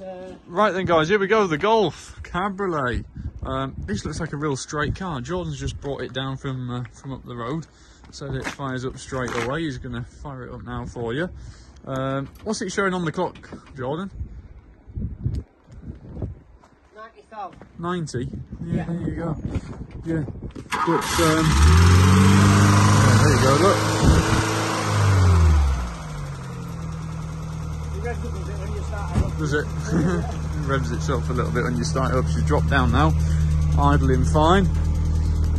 uh, Right then, guys, here we go. The Golf Cabriolet. Um, this looks like a real straight car. Jordan's just brought it down from uh, from up the road, so that it fires up straight away. He's going to fire it up now for you. Um, what's it showing on the clock, Jordan? 90,000. 90. Yeah, Yeah. there you go. Yeah. Um, yeah, there you go, look. You revved up a bit when you started up. Does it? revs itself a little bit when you start up. She's dropped down now, idling fine.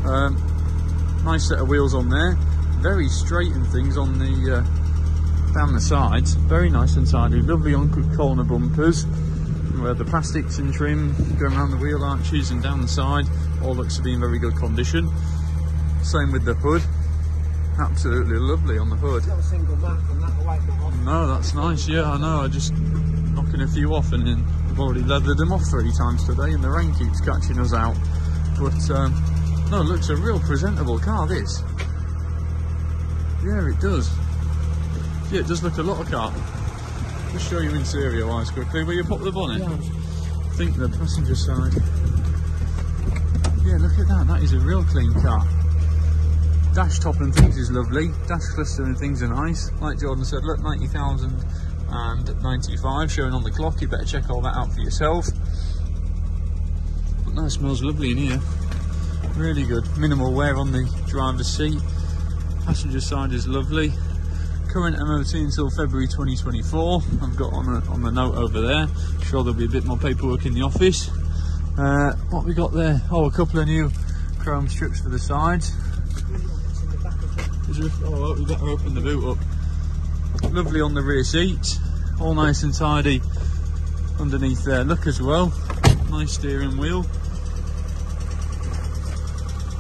Um, nice set of wheels on there. Very straight and things on the uh, down the sides. Very nice and tidy. Lovely on corner bumpers. Where the plastics and trim going around the wheel arches and down the side all looks to be in very good condition. Same with the hood. Absolutely lovely on the hood. Not a single mark from that white bit off. No, that's nice. Yeah, I know. I just knocking a few off, and then I've already leathered them off three times today, and the rain keeps catching us out. But um, no, it looks a real presentable car. This. Yeah, it does. Yeah, it does look a lot of car. Just show you interior wise quickly. Will you pop the bonnet? I think the passenger side. Yeah, look at that. That is a real clean car. Dash top and things is lovely. Dash cluster and things are nice. Like Jordan said, look, 90,095 showing on the clock. You better check all that out for yourself. But no, it smells lovely in here. Really good. Minimal wear on the driver's seat. Passenger side is lovely. Current MOT until February 2024. I've got on, a, on the note over there. Sure there'll be a bit more paperwork in the office. Uh, what we got there? Oh, a couple of new chrome strips for the sides. Is there, oh, we better open the boot up. Lovely on the rear seats, all nice and tidy underneath there. Look as well, nice steering wheel.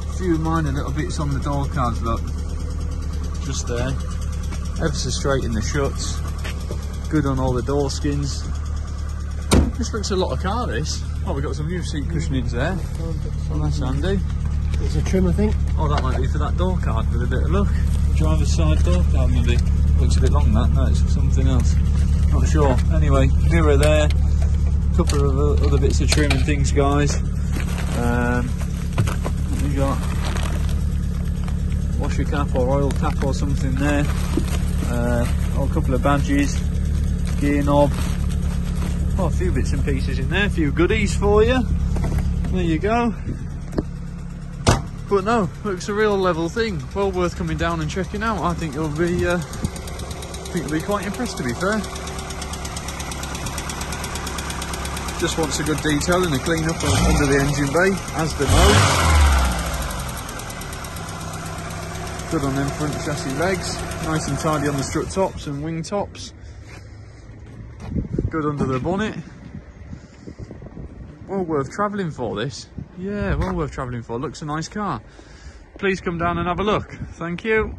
A few minor little bits on the door cards, look, just there. Ever so straight in the shuts. Good on all the door skins. This looks a lot of car. This. Oh, we've got some new seat cushionings there. Oh, that's handy. It's a trim, I think. Oh, that might be for that door card with a bit of luck. Driver's side door card, maybe. Looks a bit long, that. No, it's something else. Not sure. Anyway, mirror there. a Couple of other bits of trim and things, guys. Um, we got washer cap or oil cap or something there. Uh, oh, a couple of badges. Gear knob. Oh, a few bits and pieces in there. A few goodies for you. There you go. But no, looks a real level thing. Well worth coming down and checking out. I think you'll be, uh, think you'll be quite impressed. To be fair, just wants a good detail and a clean up under the engine bay, as the most. Good on them front chassis legs. Nice and tidy on the strut tops and wing tops. Good under the bonnet. Well worth travelling for this. Yeah, well worth travelling for. Looks a nice car. Please come down and have a look. Thank you.